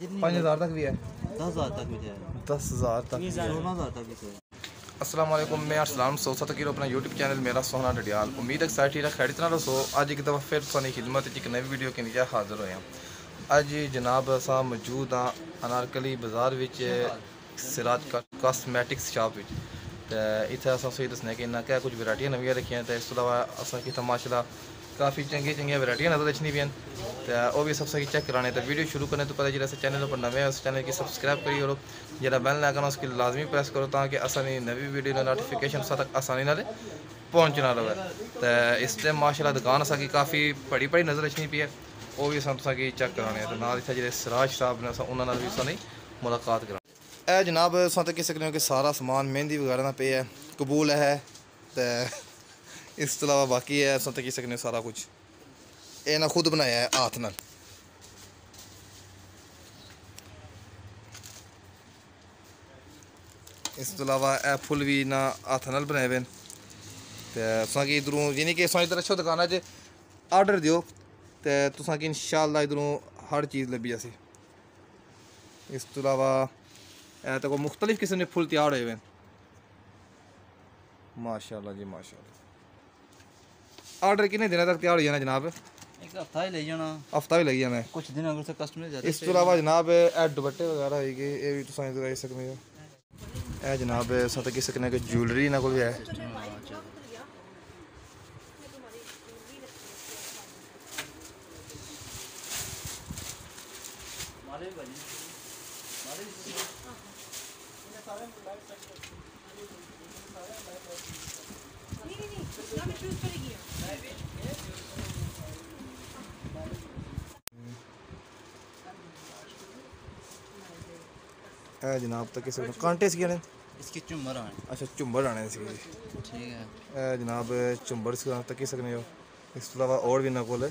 पाँच हज़ार तक भी है। दस हज़ार तक भी जाए दस हज़ार तक। है सोलह हज़ार तक भी जाए अस्सलाम मैं अरसलाम सोसा तकीर अपना यूट्यूब चैनल मेरा सोहना डडियाल। उम्मीद है सारी ठीक खैर इतना दसो अज एक दफ़ा फिर सानी खिदमत एक नवी वीडियो के नीचे हाजिर होए हैं अज जनाब असा मौजूद हाँ अनारकली बाज़ार विच सिराज कास्मैटिक्स शॉप विच। ते इत्थे असां तुसें दस्सने कि इन्ना क्या कुछ वैरायटियाँ नवियाँ रखियाँ ते इस तो असां कि माशाल्लाह काफ़ी चंगी चंगी वैरायटियाँ नज़र अच्छी भी हैं। तो भी सबसे चेक कराने तो वीडियो शुरू करने तो पता जरा चैनल पर नवे उस चैनल की सब्सक्राइब करी करो जरा बैल ना करना उसकी लाजमी प्रेस करो ताकि असानी नवी वीडियो नोटिफिकेशन तक आसानी ना पहुँचना रवे तो इस टाइम माशाला दुकान असा काफ़ी बड़ी बड़ी नज़र अच्छी पी है। वह भी असा चेक कराने तो ना इतना जो सराज साहब ने उन्होंने भी असा मुलाकात करा ए जनाब असा तो किसी कन्नै कि सारा समान मेहंदी वगैरह का पे है, कबूल है तो ਇਸ ਤੋਂ ਇਲਾਵਾ ਬਾਕੀ ਹੈ ਅਸਾਂ ਤਾਂ ਕਿਸੇ ਸਕਦੇ ਹੋ ਸਾਰਾ ਕੁਝ ਇਹ ਨਾ ਖੁਦ ਬਣਾਇਆ ਹੈ ਹੱਥ ਨਾਲ ਇਸ ਤੋਂ ਇਲਾਵਾ ਇਹ ਫੁੱਲ ਵੀ ਨਾ ਹੱਥ ਨਾਲ ਬਣਾਏ ਹੋਏ ਨੇ ਤੇ ਅਸਾਂ ਕੀ ਇਧਰੋਂ ਯਾਨੀ ਕਿ ਅਸਾਂ ਇਧਰ ਅੱਛਾ ਦੁਕਾਨਾਂ 'ਚ ਆਰਡਰ ਦਿਓ ਤੇ ਤੁਸਾਂ ਕਿ ਇਨਸ਼ਾਅੱਲਾ ਇਧਰੋਂ ਹਰ ਚੀਜ਼ ਲੱਭੀ ਅਸੀਂ ਇਸ ਤੋਂ ਇਲਾਵਾ ਇਹ ਤਾਂ ਕੋ ਮੁxtਲਿਫ ਕਿਸਮ ਦੇ ਫੁੱਲ ਤਿਆਰ ਹੋਏ ਹੋਏ ਮਾਸ਼ਾਅੱਲਾ ਜੀ ਮਾਸ਼ਾਅੱਲਾ ਆਰਡਰ ਕਿੰਨੇ ਦਿਨਾਂ ਤੱਕ ਤਿਆਰ ਹੋ ਜਾਣਾ ਜਨਾਬ एक हफ्ता ही ले जाना ਹਫਤਾ ਵੀ ਲੱਗ ਜਾਣਾ ਹੈ। कुछ दिन अगर से कस्टमर जाते ਇਸ ਤੋਂ ਇਲਾਵਾ ਜਨਾਬ ਇਹ ਦੁਪੱਟੇ ਵਗੈਰਾ ਹੋਏਗੇ ਇਹ ਵੀ ਤੁਸੀਂ ਇਧਰ ਆਈ ਸਕਦੇ ਹੋ ਇਹ ਜਨਾਬ ਸਤ ਕੀ ਸਕਨੇ ਕਿ ਜੁਐਲਰੀ ਨਾ ਕੋਲ ਹੈ है जनाब तो किसी कांटे से आने इसके चुंबर आने। अच्छा चुंबर आने से ठीक है। है जनाब चुंबर से तो किस सकने हो? इस अलावा और भी ना कोल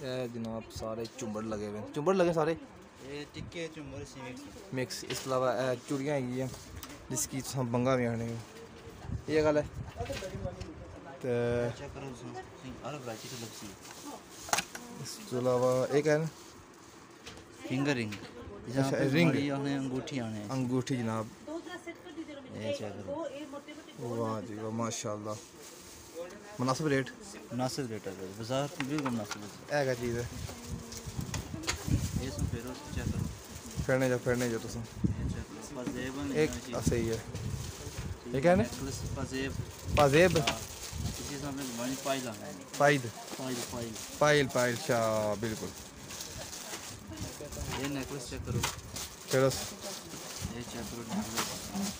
है जनाब सारे चुंबर लगे हुए हैं। चुंबर लगे सारे? मिक्स इस अलावा चूड़िया है जिसकी अच्छा, तुस बंगा भी आने ये गल है ते तो अलावा फिंगर रिंग रिंग अंगूठी आने अंगूठी जनाब। वाह जी वाह माशाल्लाह। मुनासिब रेट? मुनासिब रेट है बाज़ार बिल्कुल मुनासिब है। चीज़? है फिरने जा फिरने जा तुम। एक हाँ, सही है। ठीक है पाजेब पजेब। पाइल पाइल पाइल शाह अच्छा, बिल्कुल। ये नेकलेस चेक करो। चलो। ये चेक करो नेकलेस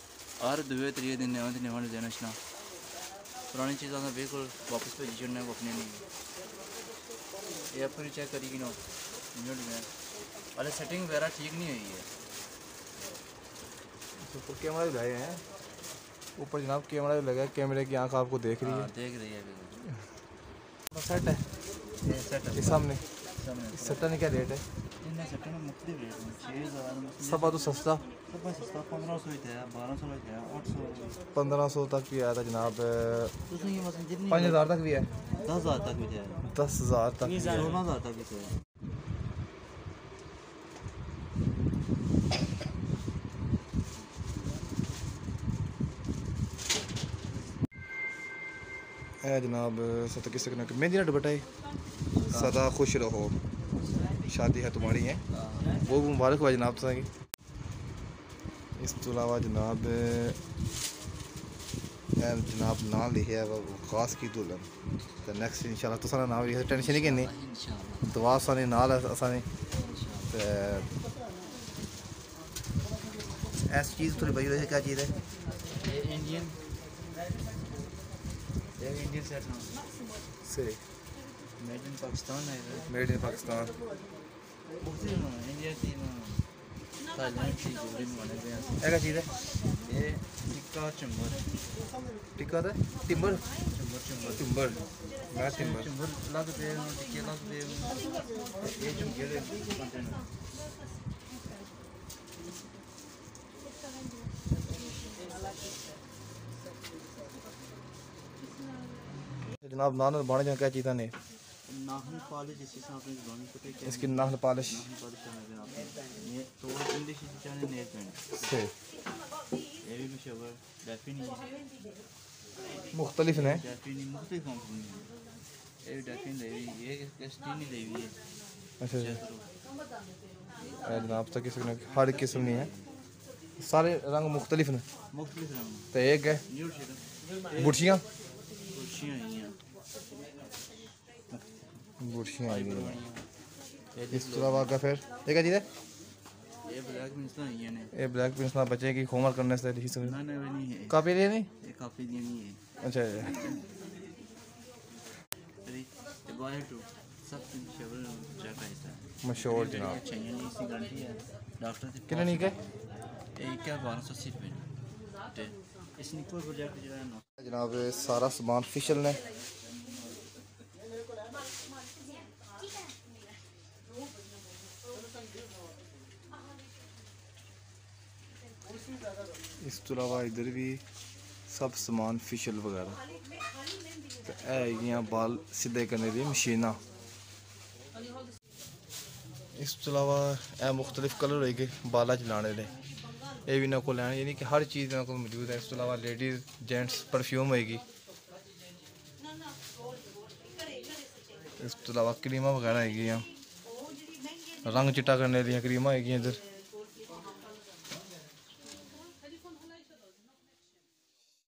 हर दुए त्रिये दिन नमें ते नमें डिज़ाइन अच्छा पुरानी चीजा असें बिल्कुल वापस भेजी छोड़ने अपने नहीं ये आपूं चेक करी ना न्यू डिज़ाइन हाले सेटिंग वगैरह ठीक नहीं हुई है। तो ऊपर कैमरा भी लगाए हैं। ऊपर जनाब कैमरा भी लगा है कैमरे की आँख आपको देख रही है। हाँ, देख रही है सेट है। ये सेट है। सामने। इस सेट का क्या रेट है? सब तो सस्ता? पंद्रह सौ है है तक भी आया था जनाब। पाँच हज़ार तक भी है। दस हज़ार तक भी दस हज़ार तक भी। सोलह हज़ार तक भी है जनाब सत किस मेहंदी का दुपट्टा है। सदा खुश रहो। शादी है तुम्हारी है? वो मुबारक हुआ जनाब तुसेंगी। इस तू अलावा जनाब जनाब ना लिखे खास की दुल्हन तो नैक्सट इंशाल्लाह तुम ना लिखा टेंशन ही कहनी दवा सानी नाल असानी। इस चीज़ थोड़ी बजी रही क्या चीज़ है? इंडियन। इंडियन सही मेड इन पाकिस्तान है made in Pakistan India Thailand की बने क्या चीज़ है? ये टिक्का चंबर। टिक्का था चंबर चंबर। चंबर लग टिक्के लग ये जनाब नान बने क्या चीज़ा ने पॉलिश इसकी नाखन पॉलिश। नाखून पॉलिश करना आपने ये तो इंग्लिश से चाहे नेल पेंट से। ये भी मशहूर डेफिनी मुख्तलिफ़ ने। डेफिनी मुख्तलिफ़ कंपनी है ये डेफिन ले ये कैस्टीनी ले है। अच्छा जी जनाब तक किसी ने हर एक किस्म नहीं है। सारे रंग मुख्तलिफ़ ने। मुख्तलिफ़ रंग। तो एक है। शेड। बुरशियाँ आई हुई हैं इस अलावा का फिर देखा जी ये ब्लैक पिंसला बचेगी होमवर्क करने से नहीं नहीं कापी नहीं है अच्छा मशहूर जनाब कितने नहीं गए जनाब सारा सामान फिशल ने इस तू अलावा इधर भी सब समान फिशल वगैरह। तो है बाल सीधे करने की मशीन। इस तू अलावा मुख्तलिफ़ कलर हो गए बाला चलाने के ये भी इन्होंने को लैन, यानी कि हर चीज़ इन्होंने को मौजूद है। इस तू अलावा लेडीज़ जेंट्स परफ्यूम होगी इस तू अलावा क्रीमा वगैरह है रंग चिट्टा करने दियाँ क्रीमा है इधर।